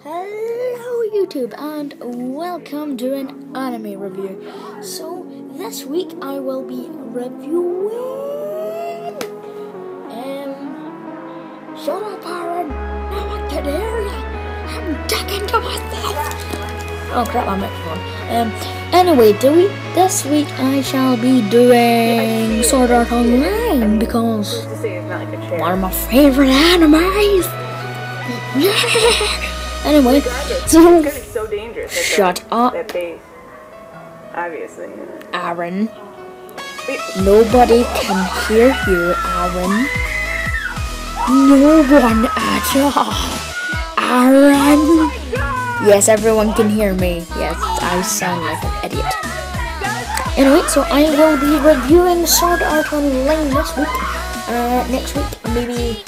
Hello YouTube and welcome to an anime review. So this week I will be reviewing um Shut up Aaron! I'm at that area! I'm talking to myself! Oh crap, my microphone. Um anyway, do we this week I shall be doing Sword Art Online because one of my favorite animes! Yeah! Anyway, It's so dangerous. Shut that, up. That. Obviously. Aaron, Wait, nobody can hear you, Aaron. No one at all. Aaron. Yes, everyone can hear me. Yes, I sound like an idiot. Anyway, so I will be reviewing Sword Art Online next week. Uh, next week, maybe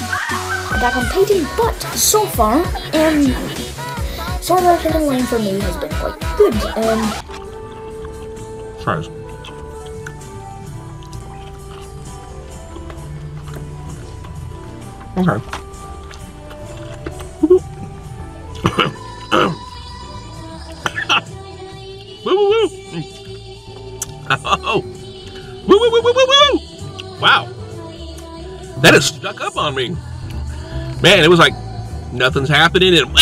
Attack on Titan. But so far, um, Sword Art Online for me has been quite good. Um, Fries. Okay. woo woo woo! Oh! Woo woo woo woo woo woo! Wow! That is stuck up on me. Man, it was like nothing's happening and boom!